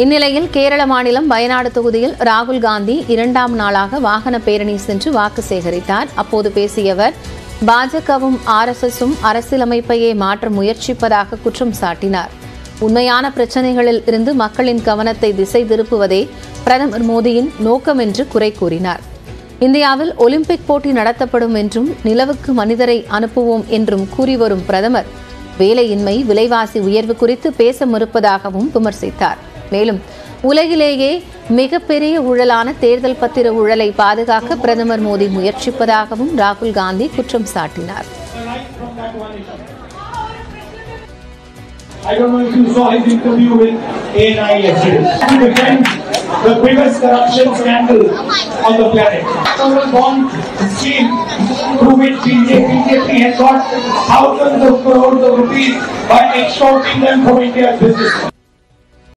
இந்நிலையில் கேரள மாநிலம் வயநாடு தொகுதியில் ராகுல் காந்தி இரண்டாம் நாளாக வாகன பேரணி சென்று வாக்கு சேகரித்தார். அப்போது பேசிய அவர் பாஜகவும் ஆர்எஸ்எஸும் அரசியலமைப்பையே மாற்ற முயற்சிப்பதாக குற்றம் சாட்டினார். உண்மையான பிரச்சனைகளில் இருந்து மக்களின் கவனத்தை திசை திருப்புவதே பிரதமர் மோடியின் நோக்கம் என்று குறை கூறினார். இந்தியாவில் ஒலிம்பிக் போட்டி நடத்தப்படும் என்றும் நிலவுக்கு மனிதரை அனுப்புவோம் என்றும் கூறி வரும் பிரதமர் வேலையின்மை விலைவாசி உயர்வு குறித்து பேச மறுப்பதாகவும் விமர்சித்தார். மேலும் உலகிலேயே மிகப்பெரிய ஊழலான தேர்தல் பத்திர ஊழலை பாதுகாக்க பிரதமர் மோடி முயற்சிப்பதாகவும் ராகுல் காந்தி குற்றம் சாட்டினார் I don't know if you saw his interview with ANI yesterday. He defends the biggest corruption scandal on the planet. Someone bond scheme through which BJP, BJP has got thousands of crores of rupees by extorting them from India's business.